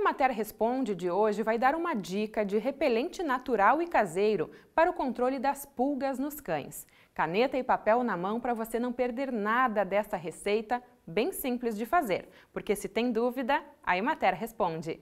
Emater Responde de hoje vai dar uma dica de repelente natural e caseiro para o controle das pulgas nos cães. Caneta e papel na mão para você não perder nada dessa receita bem simples de fazer, porque se tem dúvida, a Emater responde.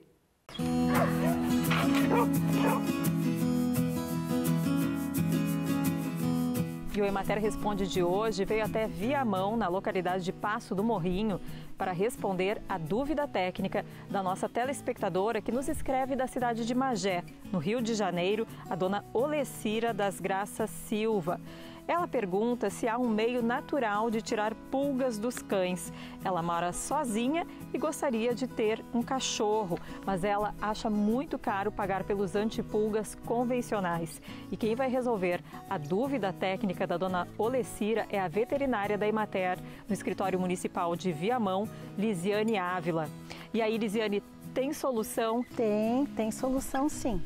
E o Emater Responde de hoje veio até Viamão, na localidade de Passo do Morrinho, para responder a dúvida técnica da nossa telespectadora que nos escreve da cidade de Magé, no Rio de Janeiro, a dona Olecira das Graças Silva. Ela pergunta se há um meio natural de tirar pulgas dos cães. Ela mora sozinha e gostaria de ter um cachorro, mas ela acha muito caro pagar pelos antipulgas convencionais. E quem vai resolver a dúvida técnica da dona Olecira é a veterinária da Emater, no escritório municipal de Viamão, Lisiane Ávila. E aí, Lisiane, tem solução? Tem, tem solução sim.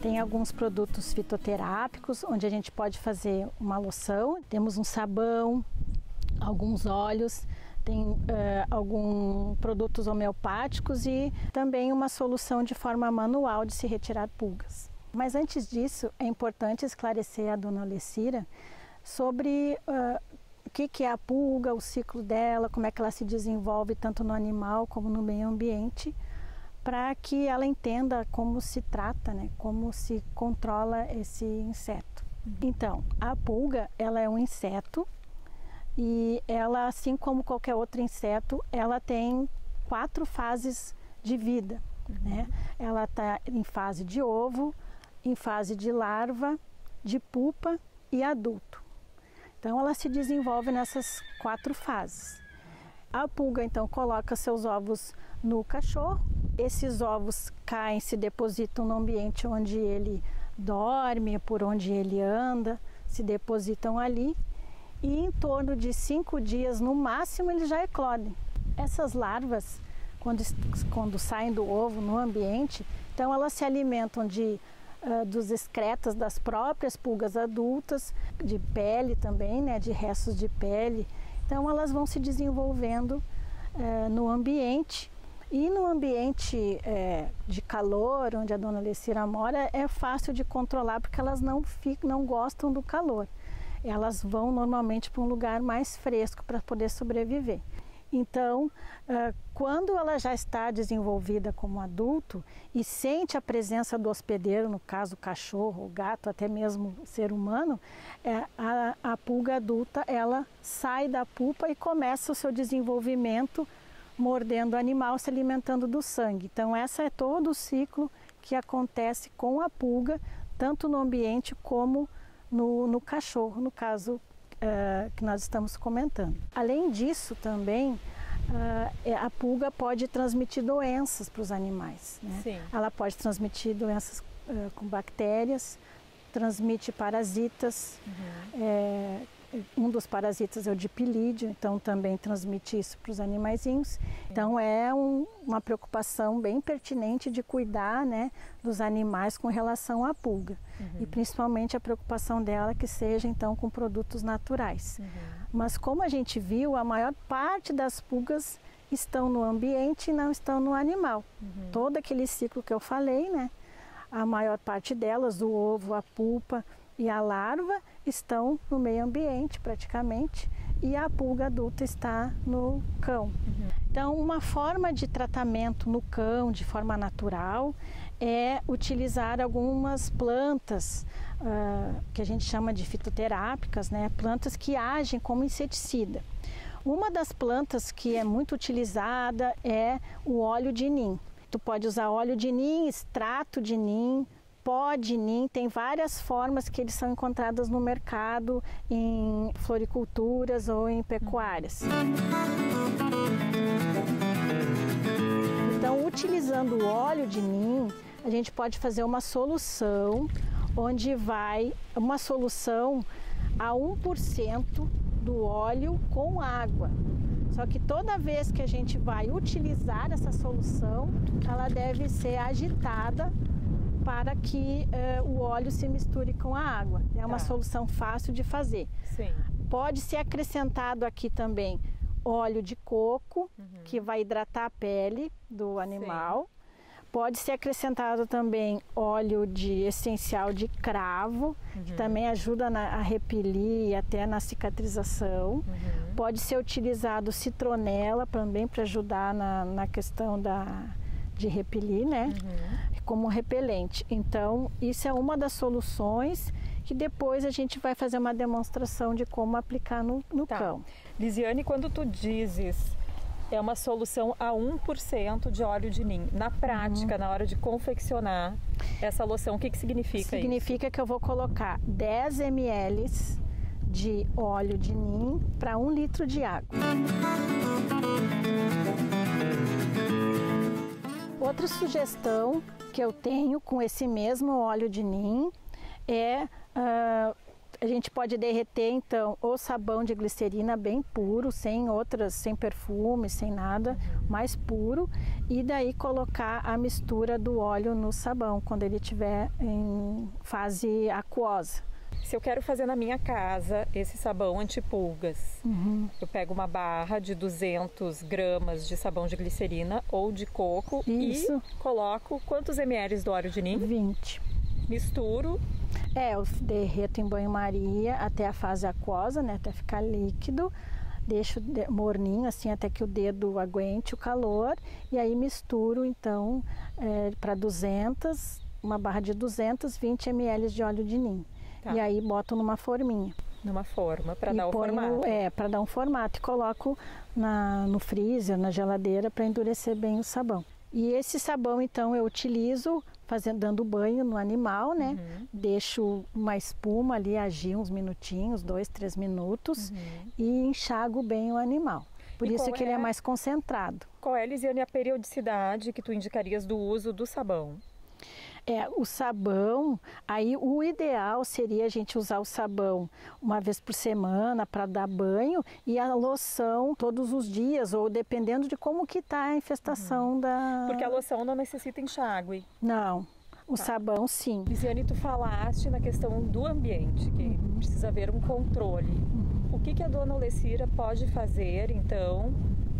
Tem alguns produtos fitoterápicos, onde a gente pode fazer uma loção. Temos um sabão, alguns óleos, tem uh, alguns produtos homeopáticos e também uma solução de forma manual de se retirar pulgas. Mas antes disso, é importante esclarecer a dona Alessira sobre uh, o que, que é a pulga, o ciclo dela, como é que ela se desenvolve tanto no animal como no meio ambiente para que ela entenda como se trata, né, como se controla esse inseto. Então, a pulga, ela é um inseto e ela, assim como qualquer outro inseto, ela tem quatro fases de vida. Né? Ela está em fase de ovo, em fase de larva, de pupa e adulto. Então, ela se desenvolve nessas quatro fases. A pulga, então, coloca seus ovos no cachorro esses ovos caem, se depositam no ambiente onde ele dorme, por onde ele anda, se depositam ali e em torno de cinco dias no máximo eles já eclodem. Essas larvas, quando, quando saem do ovo no ambiente, então elas se alimentam de dos excretas das próprias pulgas adultas, de pele também, né, de restos de pele. Então elas vão se desenvolvendo no ambiente e no ambiente é, de calor, onde a dona Lecira mora, é fácil de controlar porque elas não, ficam, não gostam do calor. Elas vão normalmente para um lugar mais fresco para poder sobreviver. Então, quando ela já está desenvolvida como adulto e sente a presença do hospedeiro, no caso cachorro, gato, até mesmo ser humano, é, a, a pulga adulta ela sai da pupa e começa o seu desenvolvimento mordendo o animal, se alimentando do sangue. Então, esse é todo o ciclo que acontece com a pulga, tanto no ambiente como no, no cachorro, no caso uh, que nós estamos comentando. Além disso, também uh, a pulga pode transmitir doenças para os animais. Né? Ela pode transmitir doenças uh, com bactérias, transmite parasitas, uhum. é, um dos parasitas é o dipilídeo, então também transmite isso para os animaizinhos. Então é um, uma preocupação bem pertinente de cuidar né, dos animais com relação à pulga. Uhum. E principalmente a preocupação dela que seja então com produtos naturais. Uhum. Mas como a gente viu, a maior parte das pulgas estão no ambiente e não estão no animal. Uhum. Todo aquele ciclo que eu falei, né? A maior parte delas, do ovo, a pupa, e a larva estão no meio ambiente praticamente e a pulga adulta está no cão. Uhum. Então, uma forma de tratamento no cão de forma natural é utilizar algumas plantas uh, que a gente chama de fitoterápicas, né? plantas que agem como inseticida. Uma das plantas que é muito utilizada é o óleo de nim. Tu pode usar óleo de nim, extrato de nim, pó de nim tem várias formas que eles são encontrados no mercado em floriculturas ou em pecuárias. Então, utilizando o óleo de nim, a gente pode fazer uma solução onde vai uma solução a 1% do óleo com água. Só que toda vez que a gente vai utilizar essa solução, ela deve ser agitada para que uh, o óleo se misture com a água. É uma tá. solução fácil de fazer. Sim. Pode ser acrescentado aqui também óleo de coco, uhum. que vai hidratar a pele do animal. Sim. Pode ser acrescentado também óleo de essencial de cravo, uhum. que também ajuda na, a repelir e até na cicatrização. Uhum. Pode ser utilizado citronela também para ajudar na, na questão da, de repelir, né? Uhum. Como repelente. Então, isso é uma das soluções que depois a gente vai fazer uma demonstração de como aplicar no, no tá. cão. Lisiane, quando tu dizes é uma solução a 1% de óleo de nim. Na prática, uhum. na hora de confeccionar essa loção, o que, que significa, significa que eu vou colocar 10 ml de óleo de nim para um litro de água. Outra sugestão que eu tenho com esse mesmo óleo de nim é uh, a gente pode derreter então o sabão de glicerina bem puro, sem outras, sem perfume, sem nada, mais puro, e daí colocar a mistura do óleo no sabão quando ele estiver em fase aquosa. Se eu quero fazer na minha casa esse sabão antipulgas, uhum. eu pego uma barra de 200 gramas de sabão de glicerina ou de coco Isso. e coloco quantos ml do óleo de nim? 20. Misturo é, eu derreto em banho-maria até a fase aquosa, né, até ficar líquido. Deixo morninho assim até que o dedo aguente o calor e aí misturo então é, para 200, uma barra de 220 ml de óleo de nim. Tá. E aí boto numa forminha. Numa forma para dar o formato. É, para dar um formato e coloco na, no freezer, na geladeira para endurecer bem o sabão. E esse sabão então eu utilizo fazendo, dando banho no animal, né? Uhum. Deixo uma espuma ali agir uns minutinhos, dois, três minutos uhum. e enxago bem o animal. Por e isso que é... ele é mais concentrado. Qual é, Lisiane, a periodicidade que tu indicarias do uso do sabão? É, o sabão, aí o ideal seria a gente usar o sabão uma vez por semana para dar banho e a loção todos os dias, ou dependendo de como que está a infestação uhum. da... Porque a loção não necessita enxágue. Não, o tá. sabão, sim. Lisiane, tu falaste na questão do ambiente, que uhum. precisa haver um controle. Uhum. O que, que a dona Olecira pode fazer, então,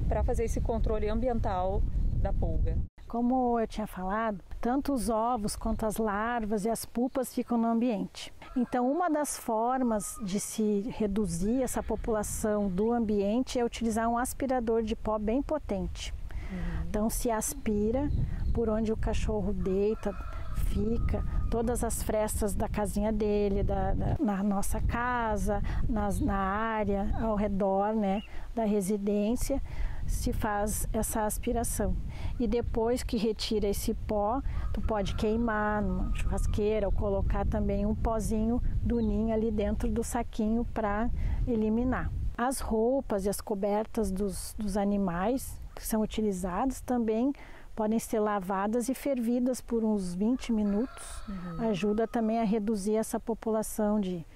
para fazer esse controle ambiental da pulga? Como eu tinha falado, tanto os ovos quanto as larvas e as pupas ficam no ambiente. Então, uma das formas de se reduzir essa população do ambiente é utilizar um aspirador de pó bem potente. Uhum. Então, se aspira por onde o cachorro deita, fica, todas as frestas da casinha dele, da, da na nossa casa, nas, na área ao redor né, da residência se faz essa aspiração. E depois que retira esse pó, tu pode queimar numa churrasqueira ou colocar também um pozinho do ninho ali dentro do saquinho para eliminar. As roupas e as cobertas dos, dos animais que são utilizados também podem ser lavadas e fervidas por uns 20 minutos. Uhum. Ajuda também a reduzir essa população de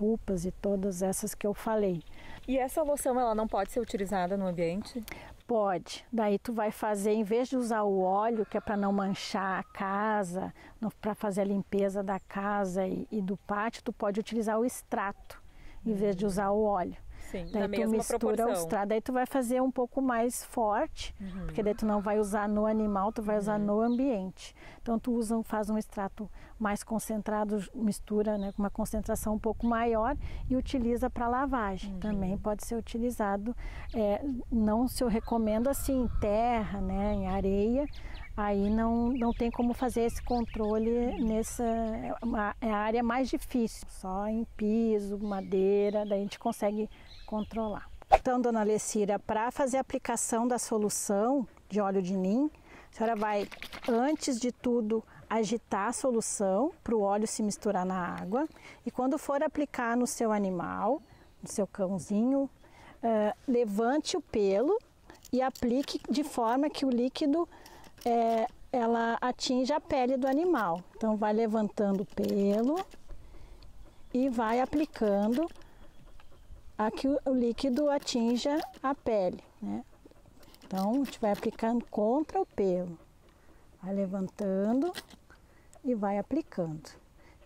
pupas e todas essas que eu falei. E essa loção ela não pode ser utilizada no ambiente? Pode. Daí tu vai fazer, em vez de usar o óleo, que é para não manchar a casa, para fazer a limpeza da casa e, e, do pátio, tu pode utilizar o extrato, em vez de usar o óleo. Sim, daí tu mistura proporção. o extrato, daí tu vai fazer um pouco mais forte, uhum. porque daí tu não vai usar no animal, tu vai usar uhum. no ambiente. Então tu usa, faz um extrato mais concentrado, mistura né, com uma concentração um pouco maior e utiliza para lavagem. Uhum. Também pode ser utilizado, é, não se eu recomendo assim em terra, né, em areia, aí não, não tem como fazer esse controle nessa é, é a área mais difícil, só em piso, madeira, daí a gente consegue controlar. Então, dona Lecira, para fazer a aplicação da solução de óleo de nim, a senhora vai, antes de tudo, agitar a solução para o óleo se misturar na água e quando for aplicar no seu animal, no seu cãozinho, uh, levante o pelo e aplique de forma que o líquido é, ela atinja a pele do animal. Então vai levantando o pelo e vai aplicando a que o líquido atinja a pele. Né? Então, a gente vai aplicando contra o pelo, vai levantando e vai aplicando.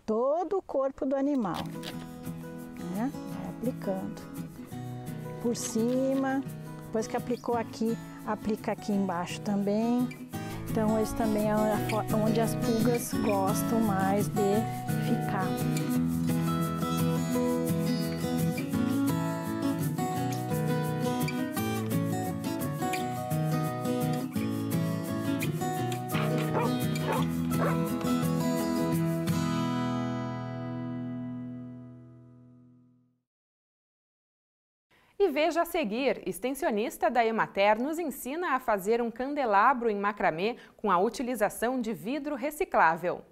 Todo o corpo do animal, né? vai aplicando. Por cima, depois que aplicou aqui, aplica aqui embaixo também. Então, esse também é onde as pulgas gostam mais de ficar. E veja a seguir, extensionista da Emater nos ensina a fazer um candelabro em macramê com a utilização de vidro reciclável.